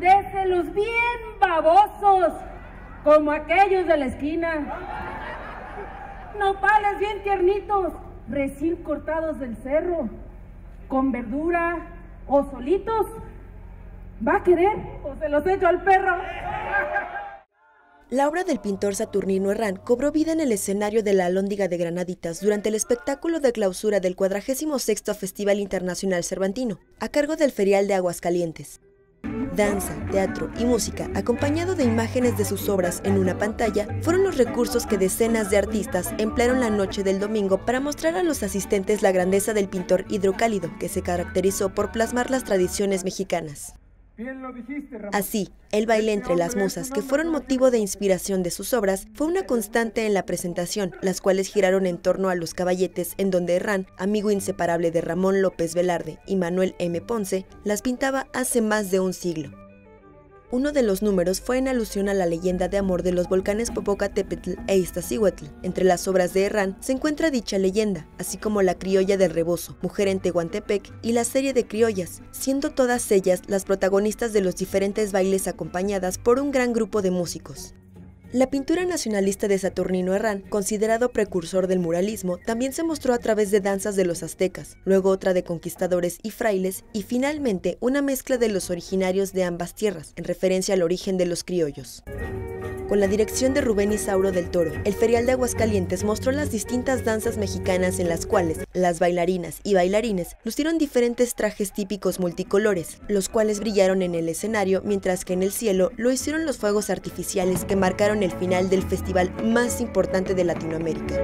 pelos bien babosos, como aquellos de la esquina. Nopales bien tiernitos, recién cortados del cerro, con verdura o solitos. ¿Va a querer o se los echo al perro? La obra del pintor Saturnino Herrán cobró vida en el escenario de la Alhóndiga de Granaditas durante el espectáculo de clausura del 46 Festival Internacional Cervantino, a cargo del Ferial de Aguascalientes. Danza, teatro y música, acompañado de imágenes de sus obras en una pantalla, fueron los recursos que decenas de artistas emplearon la noche del domingo para mostrar a los asistentes la grandeza del pintor hidrocálido, que se caracterizó por plasmar las tradiciones mexicanas. Así, el baile entre las musas, que fueron motivo de inspiración de sus obras, fue una constante en la presentación, las cuales giraron en torno a los caballetes en donde Herrán, amigo inseparable de Ramón López Velarde y Manuel M. Ponce, las pintaba hace más de un siglo. Uno de los números fue en alusión a la leyenda de amor de los volcanes Popocatépetl e Iztaccíhuatl. Entre las obras de Herrán se encuentra dicha leyenda, así como La criolla del rebozo, Mujer en Tehuantepec y la serie de criollas, siendo todas ellas las protagonistas de los diferentes bailes acompañadas por un gran grupo de músicos. La pintura nacionalista de Saturnino Herrán, considerado precursor del muralismo, también se mostró a través de danzas de los aztecas, luego otra de conquistadores y frailes, y finalmente una mezcla de los originarios de ambas tierras, en referencia al origen de los criollos. Con la dirección de Rubén Isauro del Toro, el Ferial de Aguascalientes mostró las distintas danzas mexicanas en las cuales las bailarinas y bailarines lucieron diferentes trajes típicos multicolores, los cuales brillaron en el escenario, mientras que en el cielo lo hicieron los fuegos artificiales que marcaron el final del festival más importante de Latinoamérica.